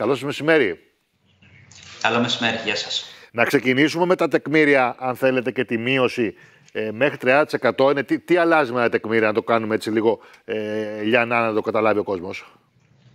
Καλό μεσημέρι. Καλό μεσημέρι, γεια σας. Να ξεκινήσουμε με τα τεκμήρια, αν θέλετε, και τη μείωση ε, μέχρι 30%. Είναι, τι, τι αλλάζει με τα τεκμήρια, να το κάνουμε έτσι λίγο ε, για να, να το καταλάβει ο κόσμος;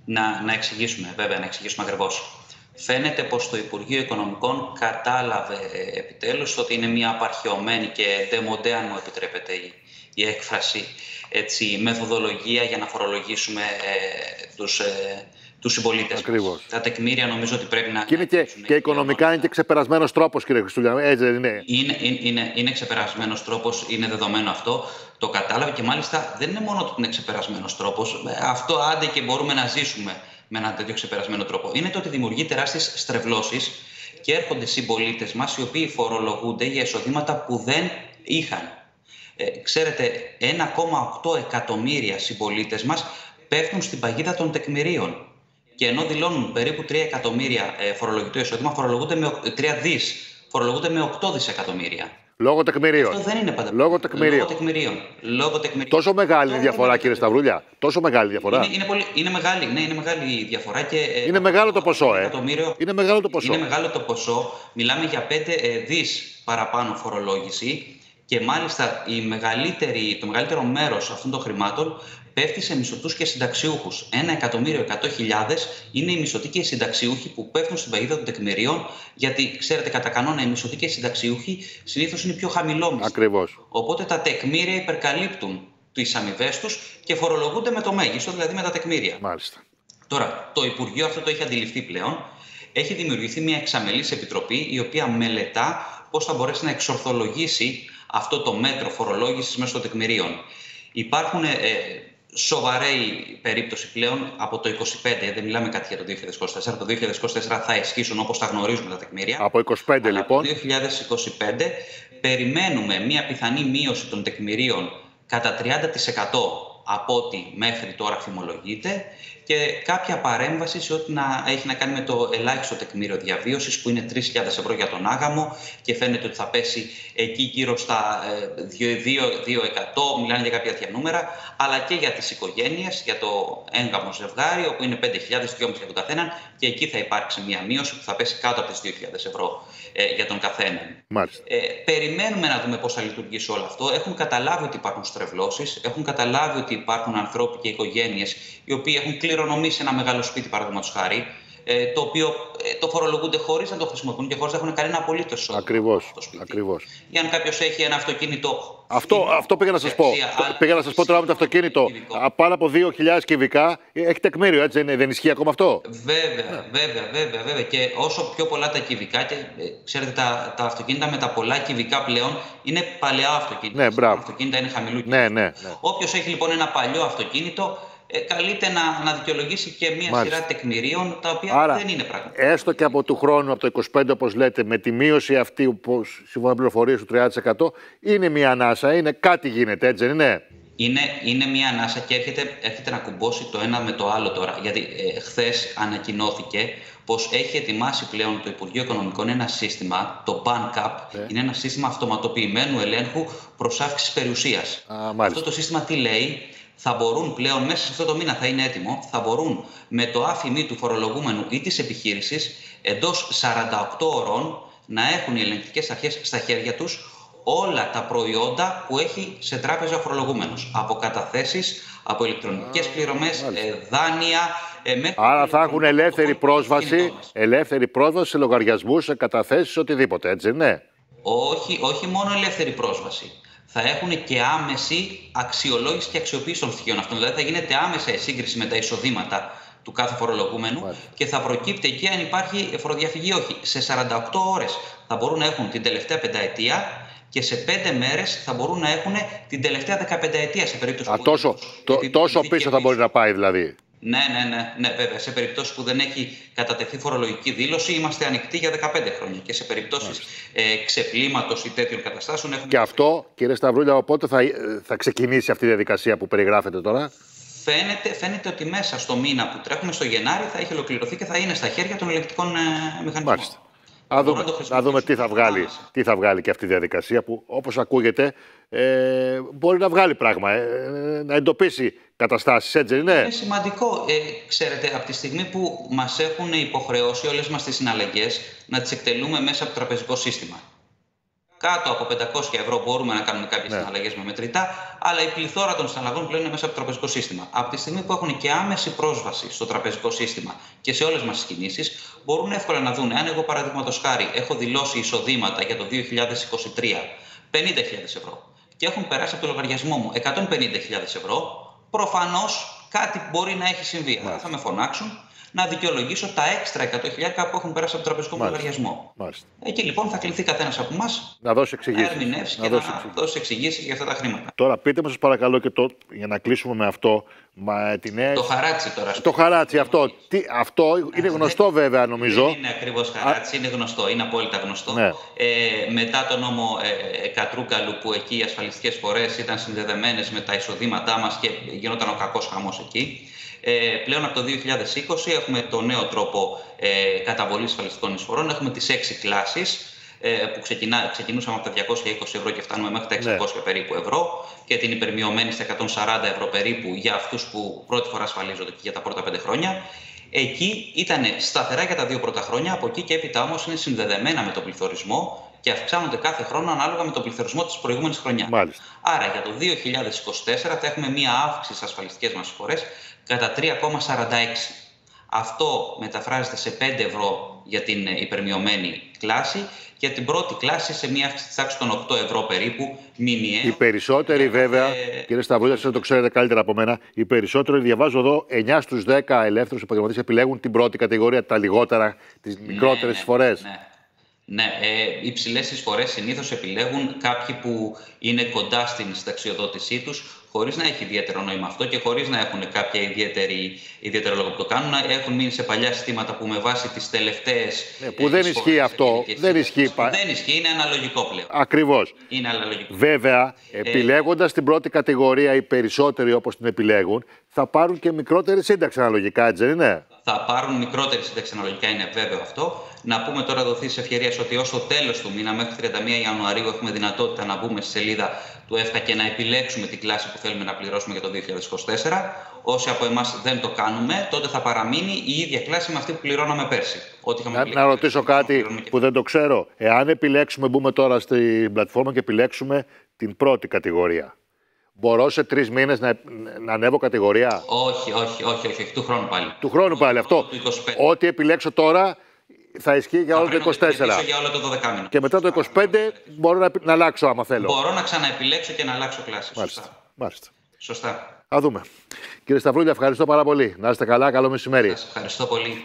Να, να εξηγήσουμε, βέβαια, να εξηγήσουμε ακριβώς. Φαίνεται πως το Υπουργείο Οικονομικών κατάλαβε ε, επιτέλους ότι είναι μια απαρχαιωμένη και ντεμοντέ, αν μου επιτρέπετε η, η έκφραση, έτσι, μεθοδολογία για να φορολογήσουμε ε, τους, ε, τους συμπολίτες μας. Τα τεκμήρια νομίζω ότι πρέπει να. Και είναι και, και οικονομικά είναι και ξεπερασμένος τρόπος, κύριε Χριστούλια. Έτσι δεν είναι. Είναι, είναι, είναι ξεπερασμένος τρόπος, είναι δεδομένο αυτό. Το κατάλαβε και μάλιστα δεν είναι μόνο ότι είναι ξεπερασμένος τρόπος. Ε, αυτό άντε και μπορούμε να ζήσουμε με ένα τέτοιο ξεπερασμένο τρόπο. Είναι το ότι δημιουργεί τεράστιες στρεβλώσεις και έρχονται συμπολίτες μας οι οποίοι φορολογούνται για εισοδήματα που δεν είχαν. Ε, ξέρετε, 1,8 εκατομμύρια συμπολίτες μας πέφτουν στην παγίδα των τεκμηρίων και ενώ δηλώνουν περίπου 3 εκατομμύρια ε, φορολογητό εισόδημα, φορολογούνται με 3 δις, φορολογούνται με 8 δισεκατομμύρια. Λόγω τεκμηρίων. Αυτό δεν είναι πάντα. Λόγω τεκμηρίων. Λόγω τεκμηρίων. Λόγω τεκμηρίων. Τόσο μεγάλη είναι η διαφορά, κύριε Σταυρούλια. Τόσο μεγάλη διαφορά. Είναι, είναι, πολύ, είναι, μεγάλη, ναι, είναι μεγάλη η διαφορά. Και, ε, είναι μεγάλο το ποσό, ε. Είναι μεγάλο το ποσό. Είναι μεγάλο το ποσό. Μιλάμε για 5 ε, δις παραπάνω φορολόγηση. Και μάλιστα η μεγαλύτερη, το μεγαλύτερο μέρος αυτών των χρημάτων πέφτει σε μισθωτού και συνταξιούχους. Ένα εκατομμύριο εκατό χιλιάδες είναι οι μισθωτοί και οι συνταξιούχοι που πέφτουν στην παγίδα των τεκμηρίων, γιατί ξέρετε, κατά κανόνα οι μισθωτοί και οι συνταξιούχοι συνήθως είναι πιο χαμηλόμιστοι. Ακριβώς. Οπότε τα τεκμήρια υπερκαλύπτουν τις αμοιβές τους και φορολογούνται με το μέγιστο, δηλαδή με τα τεκμήρια. Μάλιστα. Τώρα, το Υπουργείο αυτό το έχει αντιληφθεί πλέον. Έχει δημιουργηθεί μια εξαμελής επιτροπή η οποία μελετά πώς θα μπορέσει να εξορθολογήσει αυτό το μέτρο φορολόγησης μέσω των τεκμηρίων. Υπάρχουν ε, σοβαρή περίπτωση πλέον από το 2025. Δεν μιλάμε κάτι για το 2024. Το 2024 θα ισχύσουν όπως τα γνωρίζουμε τα τεκμήρια. Από 25 λοιπόν. Το 2025 περιμένουμε μια πιθανή μείωση των τεκμηρίων κατά 30% από ό,τι μέχρι τώρα φημολογείται και κάποια παρέμβαση σε ό,τι να έχει να κάνει με το ελάχιστο τεκμήριο διαβίωσης, που είναι 3.000 ευρώ για τον άγαμο και φαίνεται ότι θα πέσει εκεί γύρω στα 2, 2, 2 μιλάνε για κάποια τέτοια νούμερα, αλλά και για τις οικογένειες, για το έγγαμο ζευγάρι, όπου είναι 5.000, 2.500 για τον καθέναν, και εκεί θα υπάρξει μια μείωση που θα πέσει κάτω από τις 2.000 ευρώ ε, για τον καθέναν. Ε, περιμένουμε να δούμε πώς θα λειτουργήσει όλο αυτό. Έχουν καταλάβει ότι υπάρχουν στρεβλώσεις, έχουν καταλάβει ότι υπάρχουν ανθρώποι και οικογένειες οι οποίοι έχουν κληρονομήσει ένα μεγάλο σπίτι, παραδείγματος χάρη, ε, το οποίο ε, το φορολογούνται χωρίς να το χρησιμοποιούν και χωρίς να έχουν κανένα απολύτως εισόδημα. Ακριβώς. Ακριβώς. Ή αν κάποιος έχει ένα αυτοκίνητο. Αυτό, αυτό πήγα να σας πω. Πήγα να σας πω τώρα με το αυτοκίνητο πάνω από 2.000 κυβικά. Έχει τεκμήριο, έτσι δεν, δεν ισχύει ακόμα αυτό; Βέβαια, βέβαια, βέβαια, βέβαια. Και όσο πιο πολλά τα κυβικά, και ε, ξέρετε, τα, τα αυτοκίνητα με τα πολλά κυβικά πλέον είναι παλαιά αυτοκίνητα. Ναι, μπράβο. Τα αυτοκίνητα είναι χαμηλού ναι, ναι, ναι. Όποιος έχει λοιπόν ένα παλιό αυτοκίνητο, ε, καλείται να, να δικαιολογήσει και μία Μάλιστα. σειρά τεκμηρίων τα οποία Άρα, δεν είναι πράγματα. Έστω και από του χρόνου, από το 25 όπως λέτε, με τη μείωση αυτή, που σύμφωνα με πληροφορίες του 30% είναι μία ανάσα, είναι κάτι γίνεται, έτσι δεν είναι; Είναι, είναι μία ανάσα και έρχεται, έρχεται να κουμπώσει το ένα με το άλλο τώρα. Γιατί ε, χθες ανακοινώθηκε πως έχει ετοιμάσει πλέον το Υπουργείο Οικονομικών ένα σύστημα, το BANCAP, ε. είναι ένα σύστημα αυτοματοποιημένου ελέγχου προς αύξηση περιουσίας. Αυτό το σύστημα τι λέει, θα μπορούν πλέον μέσα σε αυτό το μήνα θα είναι έτοιμο, θα μπορούν με το άφημί του φορολογούμενου ή της επιχείρησης εντός 48 ώρων να έχουν οι ελεγκτικές αρχές στα χέρια τους όλα τα προϊόντα που έχει σε τράπεζα ο φορολογούμενος. Από καταθέσεις, από ηλεκτρονικές πληρωμές, ε, δάνεια, ε, μέχρι... Άρα θα έχουν ελεύθερη πρόσβαση, ελεύθερη πρόσβαση σε λογαριασμούς, σε καταθέσεις, οτιδήποτε, έτσι, ναι. Όχι, όχι μόνο ελεύθερη πρόσβαση θα έχουν και άμεση αξιολόγηση και αξιοποίηση των στοιχείων αυτών. Δηλαδή θα γίνεται άμεσα η σύγκριση με τα εισοδήματα του κάθε φορολογούμενου και θα προκύπτει εκεί αν υπάρχει φοροδιαφυγή ή όχι. Σε 48 ώρες θα μπορούν να έχουν την τελευταία πενταετία και σε 5 μέρες θα μπορούν να έχουν την τελευταία 15 ετία σε περίπτωση Α, που. Τόσο, το, τόσο πίσω θα μπορεί να πάει δηλαδή. Ναι, ναι, ναι, ναι, βέβαια. Σε περιπτώσεις που δεν έχει κατατεθεί φορολογική δήλωση, είμαστε ανοιχτοί για 15 χρόνια. Και σε περιπτώσεις ε, ξεπλήματος ή τέτοιων καταστάσεων έχουμε. Και αυτό, κύριε Σταυρούλια, οπότε θα, θα ξεκινήσει αυτή η διαδικασία που περιγράφετε τώρα; Φαίνεται, φαίνεται ότι μέσα στο μήνα που τρέχουμε στο Γενάρη θα έχει ολοκληρωθεί και θα είναι στα χέρια των ελεκτικών ε, μηχανισμών. Μάλιστα. Να δούμε, να δούμε τι, θα βγάλει, τι θα βγάλει και αυτή η διαδικασία που όπως ακούγεται ε, μπορεί να βγάλει πράγμα, ε, να εντοπίσει καταστάσεις, έτσι είναι; Είναι σημαντικό. Ε, ξέρετε, από τη στιγμή που μας έχουν υποχρεώσει όλες μας τις συναλλαγές να τις εκτελούμε μέσα από το τραπεζικό σύστημα. Κάτω από 500 ευρώ μπορούμε να κάνουμε κάποιες ναι. συναλλαγές με μετρητά, αλλά η πληθώρα των συναλλαγών πλέον είναι μέσα από το τραπεζικό σύστημα. Από τη στιγμή που έχουν και άμεση πρόσβαση στο τραπεζικό σύστημα και σε όλες μας τις κινήσεις, μπορούν εύκολα να δουν αν εγώ, παραδείγματος χάρη, έχω δηλώσει εισοδήματα για το 2023 50.000 ευρώ και έχουν περάσει από το λογαριασμό μου 150.000 ευρώ, προφανώς κάτι μπορεί να έχει συμβεί. Μάλιστα. Θα με φωνάξουν να δικαιολογήσω τα έξτρα 100.000 που έχουν περάσει από το τραπεζικό μου λογαριασμό. Μάλιστα. Εκεί λοιπόν θα κληθεί καθένας από εμάς να δώσει εξηγήσεις. Να ερμηνεύσει και δώσει να δώσει εξηγήσεις για αυτά τα χρήματα. Τώρα πείτε μας, σας παρακαλώ, και το, για να κλείσουμε με αυτό. Μα, την Το χαράτσι τώρα. Το χαράτσι αυτό. Τι, αυτό είναι γνωστό βέβαια νομίζω. Δεν είναι ακριβώς χαράτσι, είναι γνωστό. Είναι απόλυτα γνωστό. Ναι. Ε, μετά τον νόμο ε, Κατρούκαλου που εκεί οι ασφαλιστικές φορές ήταν συνδεδεμένες με τα εισοδήματά μας και γινόταν ο κακός χαμός εκεί. Ε, πλέον από το 2020 έχουμε το νέο τρόπο ε, καταβολής ασφαλιστικών εισφορών. Έχουμε τις έξι κλάσεις ε, που ξεκινά, ξεκινούσαμε από τα 220 ευρώ και φτάνουμε μέχρι τα 600 ναι. περίπου ευρώ και την υπερμειωμένη στα 140 ευρώ περίπου για αυτούς που πρώτη φορά ασφαλίζονται και για τα πρώτα πέντε χρόνια. Εκεί ήταν σταθερά για τα δύο πρώτα χρόνια, από εκεί και έπειτα όμως είναι συνδεδεμένα με τον πληθωρισμό και αυξάνονται κάθε χρόνο ανάλογα με τον πληθωρισμό της προηγούμενης χρονιάς. Άρα για το 2024 θα έχουμε μία αύξηση στις ασφαλιστικές μας φορές κατά 3,46. Αυτό μεταφράζεται σε 5 ευρώ για την υπερμειωμένη κλάση και την πρώτη κλάση σε μια αύξηση της τάξης των 8 ευρώ περίπου μηνιαία. Οι περισσότεροι βέβαια, κύριε Σταυρούλη, εσείς το ξέρετε καλύτερα από μένα, οι περισσότεροι διαβάζω εδώ 9 στους 10 ελεύθερους επαγγελματίες επιλέγουν την πρώτη κατηγορία, τα λιγότερα, τις ναι, μικρότερες ναι, φορές. Ναι. Ναι, ε, υψηλές εισφορές συνήθως επιλέγουν κάποιοι που είναι κοντά στην συνταξιοδότησή τους, χωρίς να έχει ιδιαίτερο νόημα αυτό και χωρίς να έχουν κάποια ιδιαίτερη, ιδιαίτερο λόγο που το κάνουν. Έχουν μείνει σε παλιά συστήματα που με βάση τις τελευταίες. Ναι, που δεν ισχύει αυτό. Δεν ισχύει. Δεν ισχύει, είναι αναλογικό πλέον. Ακριβώς. Είναι αναλογικό. Βέβαια, ε, επιλέγοντας την πρώτη κατηγορία, οι περισσότεροι όπως την επιλέγουν, θα πάρουν και μικρότερη σύνταξη αναλογικά, έτσι δεν είναι; Θα πάρουν μικρότερη σύνταξη αναλογικά, είναι βέβαιο αυτό. Να πούμε τώρα δοθεί σε ευκαιρία ότι ως το τέλος του μήνα, μέχρι 31 Ιανουαρίου, έχουμε δυνατότητα να μπούμε στη σελίδα του ΕΦΚΑ και να επιλέξουμε την κλάση που θέλουμε να πληρώσουμε για το 2024. Όσοι από εμάς δεν το κάνουμε, τότε θα παραμείνει η ίδια κλάση με αυτή που πληρώναμε πέρσι. Ό,τι να, να ρωτήσω κάτι που δεν το ξέρω. Εάν επιλέξουμε, μπούμε τώρα στην πλατφόρμα και επιλέξουμε την πρώτη κατηγορία. Μπορώ σε τρεις μήνες να, να ανέβω κατηγορία; Όχι, όχι, όχι, όχι, του χρόνου πάλι. Του χρόνου πάλι αυτό. Ό,τι επιλέξω τώρα θα ισχύει για όλο το 24. για όλο το 12 Και μετά το 25 μπορώ να, να αλλάξω άμα θέλω. Μπορώ να ξαναεπιλέξω και να αλλάξω κλάση. Μάλιστα. Σωστά. Μάλιστα. Σωστά. Α δούμε. Κύριε Σταυρούλη, ευχαριστώ πάρα πολύ. Να είστε καλά. Καλό μεσημέρι. Σας ευχαριστώ πολύ.